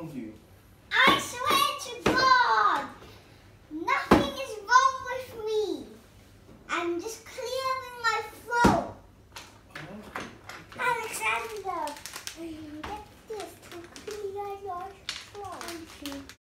wrong with you? I swear to God, nothing is wrong with me. I'm just clean.